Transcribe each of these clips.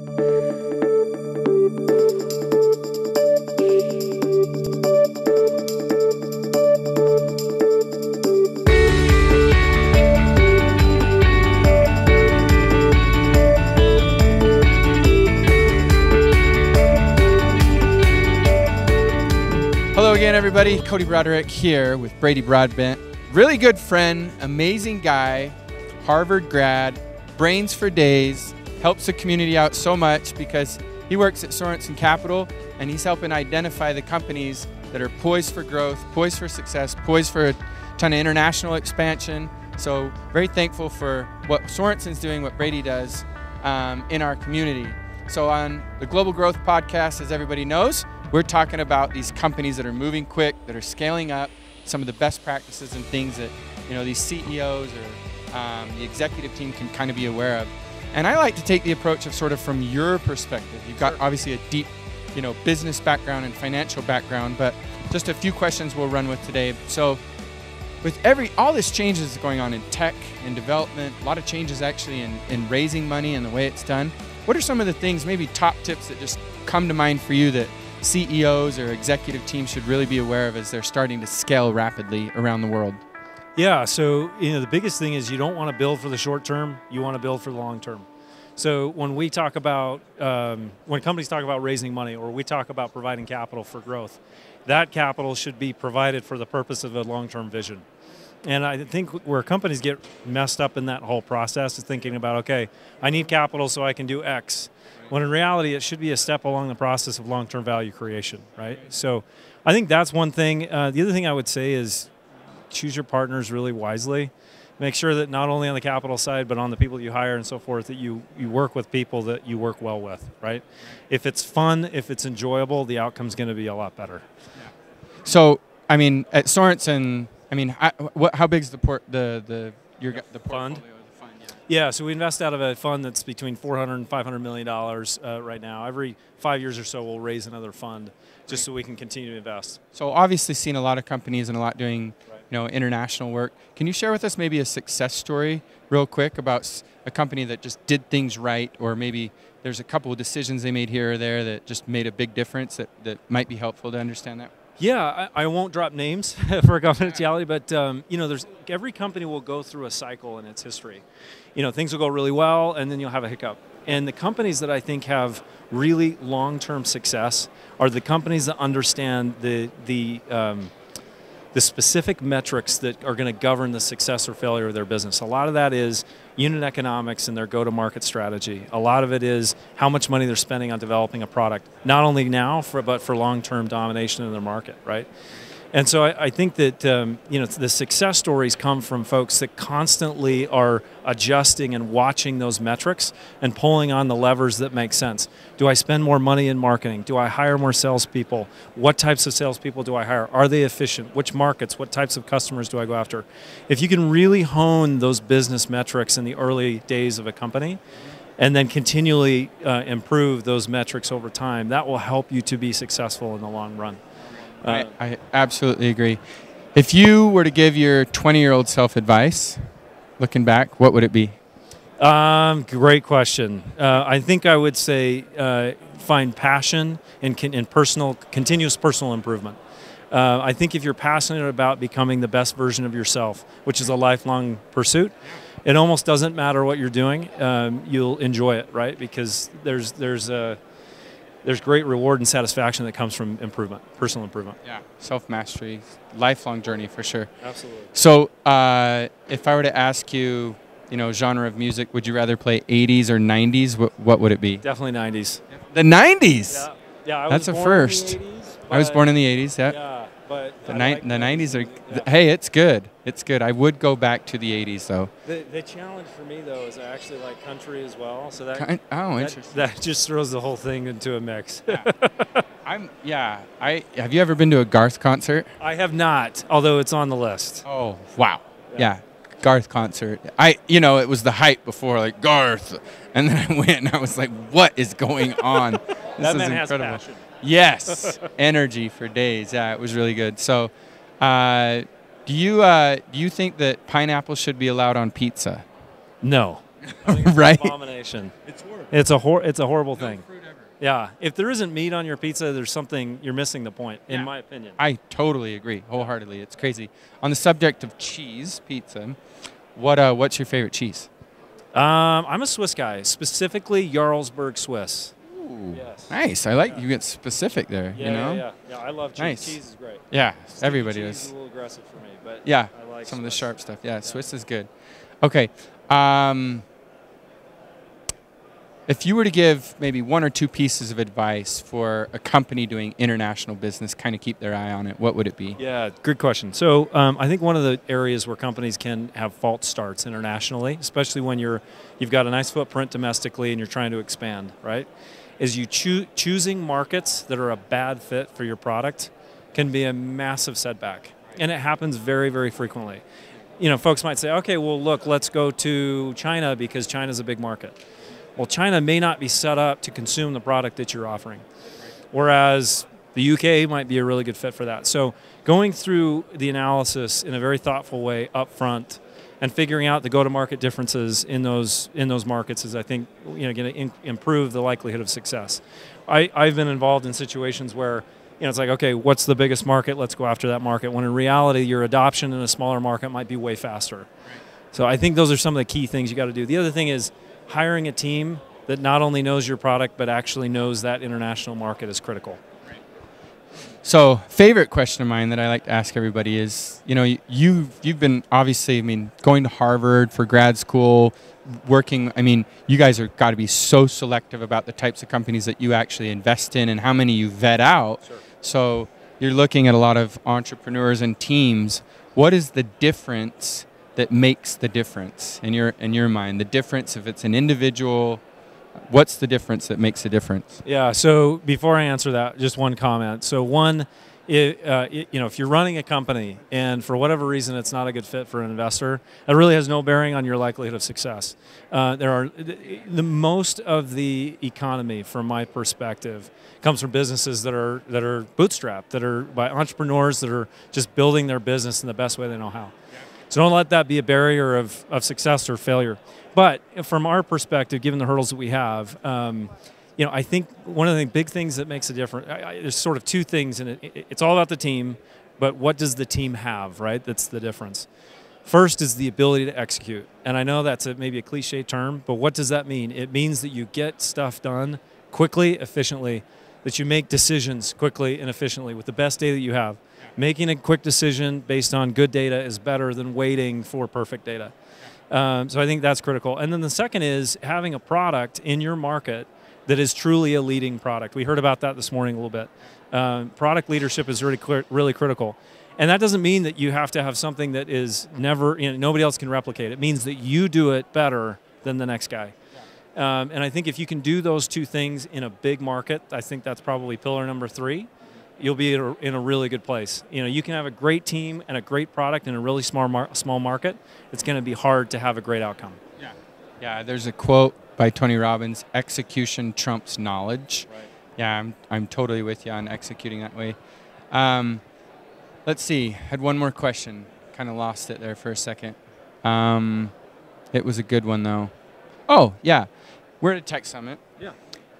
Hello again, everybody. Cody Broderick here with Brady Broadbent. Really good friend, amazing guy, Harvard grad, brains for days, helps the community out so much because he works at Sorenson Capital and he's helping identify the companies that are poised for growth, poised for success, poised for a ton of international expansion. So, very thankful for what Sorenson's doing, what Brady does um, in our community. So, on the Global Growth Podcast, as everybody knows, we're talking about these companies that are moving quick, that are scaling up, some of the best practices and things that you know these CEOs or um, the executive team can kind of be aware of. And I like to take the approach of sort of from your perspective. You've got obviously a deep, you know, business background and financial background, but just a few questions we'll run with today. So, with every all this changes going on in tech and development, a lot of changes actually in, in raising money and the way it's done. What are some of the things, maybe top tips that just come to mind for you that CEOs or executive teams should really be aware of as they're starting to scale rapidly around the world? Yeah, so you know the biggest thing is you don't want to build for the short term. You want to build for the long term. So when we talk about um, when companies talk about raising money or we talk about providing capital for growth, that capital should be provided for the purpose of a long-term vision. And I think where companies get messed up in that whole process is thinking about, okay, I need capital so I can do X. When in reality, it should be a step along the process of long-term value creation, right? So, I think that's one thing. Uh, the other thing I would say is choose your partners really wisely. Make sure that not only on the capital side, but on the people you hire and so forth, that you, you work with people that you work well with, right? If it's fun, if it's enjoyable, the outcome's going to be a lot better. So, I mean, at Sorenson, I mean, how, what, how big is the port, the the your the the fund, yeah. So we invest out of a fund that's between 400 and 500 million dollars uh, right now. Every five years or so, we'll raise another fund just so we can continue to invest. So obviously, seeing a lot of companies and a lot doing, Right. You know, international work. Can you share with us maybe a success story, real quick, about a company that just did things right, or maybe there's a couple of decisions they made here or there that just made a big difference that, that might be helpful to understand that? Yeah, I, I won't drop names for confidentiality, but um, you know, there's every company will go through a cycle in its history. You know, things will go really well, and then you'll have a hiccup. And the companies that I think have really long-term success are the companies that understand the the um, the specific metrics that are going to govern the success or failure of their business. A lot of that is unit economics and their go to market strategy. A lot of it is how much money they're spending on developing a product, not only now, for, but for long term domination in their market, right? And so I, I think that um, you know the success stories come from folks that constantly are adjusting and watching those metrics and pulling on the levers that make sense. Do I spend more money in marketing? Do I hire more salespeople? What types of salespeople do I hire? Are they efficient? Which markets? What types of customers do I go after? If you can really hone those business metrics in the early days of a company, and then continually uh, improve those metrics over time, that will help you to be successful in the long run. I, I absolutely agree. If you were to give your 20 year old self advice, looking back, what would it be? Um, great question. Uh, I think I would say uh, find passion con- in personal, continuous personal improvement. Uh, I think if you're passionate about becoming the best version of yourself, which is a lifelong pursuit, it almost doesn't matter what you're doing. Um, you'll enjoy it, right? Because there's there's a there's great reward and satisfaction that comes from improvement, personal improvement. Yeah. Self mastery, lifelong journey for sure. Absolutely. So, uh, if I were to ask you, you know, genre of music, would you rather play 80s or 90s? What, what would it be? Definitely 90s. The 90s. Yeah, yeah. I That's was a born in the first. 80s, I was born in the 80s. Yeah. Yeah, but The, ni- like the 90s are. Yeah. Hey, it's good. It's good. I would go back to the 80s though. The, the challenge for me though is I actually like country as well, so that Kind- oh, that, interesting. that just throws the whole thing into a mix. yeah. I'm. Yeah. I. Have you ever been to a Garth concert? I have not, although it's on the list. Oh wow. Yeah. Yeah. Garth concert. I. You know, it was the hype before, like Garth, and then I went and I was like, what is going on? This that is man has incredible. Passion. Yes, energy for days. Yeah, it was really good. So, uh, do you uh, do you think that pineapple should be allowed on pizza? No, it's Right. an abomination. It's horrible. It's a hor- it's a horrible thing. fruit ever. Yeah, if there isn't meat on your pizza, there's something you're missing the point, in Yeah. my opinion. I totally agree, wholeheartedly. It's crazy. On the subject of cheese, pizza, what uh, what's your favorite cheese? Um, I'm a Swiss guy, specifically Jarlsberg Swiss. Ooh, Yes. nice. I like you get specific there. Yeah, you know. yeah, yeah, yeah. I love cheese. Nice. Cheese is great. Yeah, Sticky everybody cheese does. is a little aggressive for me, but Yeah, I like some of the sharp stuff. Yeah, Swiss is good. Okay. Um, if you were to give maybe one or two pieces of advice for a company doing international business, kind of keep their eye on it, what would it be? Yeah, good question. So um, I think one of the areas where companies can have false starts internationally, especially when you're you've got a nice footprint domestically and you're trying to expand, right? Is you choo- choosing markets that are a bad fit for your product can be a massive setback, and it happens very very frequently. You know, folks might say, okay, well, look, let's go to China because China's a big market. Well, China may not be set up to consume the product that you're offering whereas the UK might be a really good fit for that. So going through the analysis in a very thoughtful way up front and figuring out the go-to-market differences in those in those markets is, I think, you know, going to improve the likelihood of success. I, I've been involved in situations where you know it's like, okay, what's the biggest market? Let's go after that market. When in reality, your adoption in a smaller market might be way faster. So I think those are some of the key things you got to do. The other thing is hiring a team that not only knows your product but actually knows that international market is critical. So, favorite question of mine that I like to ask everybody is, you know, you- you've you've been obviously, I mean, going to Harvard for grad school, working. I mean, you guys are got to be so selective about the types of companies that you actually invest in and how many you vet out. So, you're looking at a lot of entrepreneurs and teams. What is the difference that makes the difference in your in your mind? The difference if it's an individual. What's the difference that makes a difference? Yeah. So before I answer that, just one comment. So one, it, uh, it- you know, if you're running a company and for whatever reason it's not a good fit for an investor, it really has no bearing on your likelihood of success. Uh, there are the, the most of the economy, from my perspective, comes from businesses that are that are bootstrapped, that are by entrepreneurs that are just building their business in the best way they know how. So don't let that be a barrier of, of success or failure. But from our perspective, given the hurdles that we have, um, you know, I think one of the big things that makes a difference. I, I, there's sort of two things, and it, it, it's all about the team. But what does the team have, right? That's the difference. First is the ability to execute, and I know that's a, maybe a cliche term, but what does that mean? It means that you get stuff done quickly, efficiently, that you make decisions quickly and efficiently with the best data that you have. Making a quick decision based on good data is better than waiting for perfect data. Um, so I think that's critical. And then the second is having a product in your market that is truly a leading product. We heard about that this morning a little bit. Um, product leadership is really really critical, and that doesn't mean that you have to have something that is never you know, nobody else can replicate. It means that you do it better than the next guy. Um, and I think if you can do those two things in a big market, I think that's probably pillar number three. You'll be in a, in a really good place. You know, you can have a great team and a great product in a really small mar- small market. It's going to be hard to have a great outcome. Yeah. Yeah, there's a quote by Tony Robbins execution trumps knowledge. Right. Yeah, I'm, I'm totally with you on executing that way. Um, let's see. Had one more question. Kind of lost it there for a second. Um, it was a good one, though. Oh, yeah. We're at a tech summit. Yeah.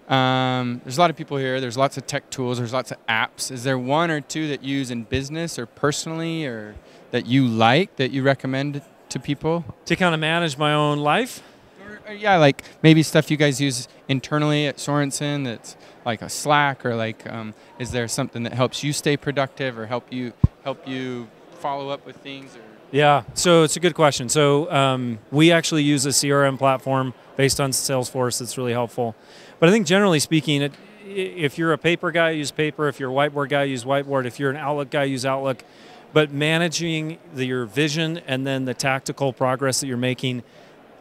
Um, there's a lot of people here. There's lots of tech tools. There's lots of apps. Is there one or two that you use in business or personally or that you like that you recommend to people? To kind of manage my own life, Or, or yeah, like maybe stuff you guys use internally at Sorenson that's like a Slack or like, um, is there something that helps you stay productive or help you help you follow up with things? Or Yeah, so it's a good question. So um, we actually use a CRM platform based on Salesforce that's really helpful. But I think generally speaking, it, if you're a paper guy, use paper. If you're a whiteboard guy, use whiteboard. If you're an Outlook guy, use Outlook. But managing the, your vision and then the tactical progress that you're making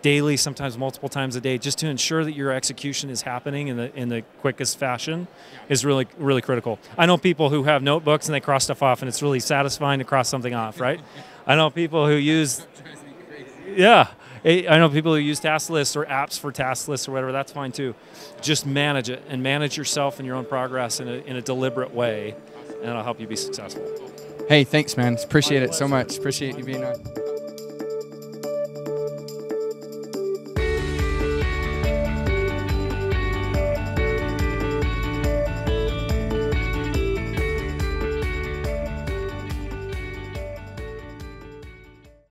daily, sometimes multiple times a day, just to ensure that your execution is happening in the in the quickest fashion, is really really critical. I know people who have notebooks and they cross stuff off, and it's really satisfying to cross something off, right? I know people who use, yeah, I I know people who use task lists or apps for task lists or whatever. That's fine too. Just manage it and manage yourself and your own progress in a, in a deliberate way, and it'll help you be successful. hey, thanks, man. Appreciate it so much. Appreciate you being on.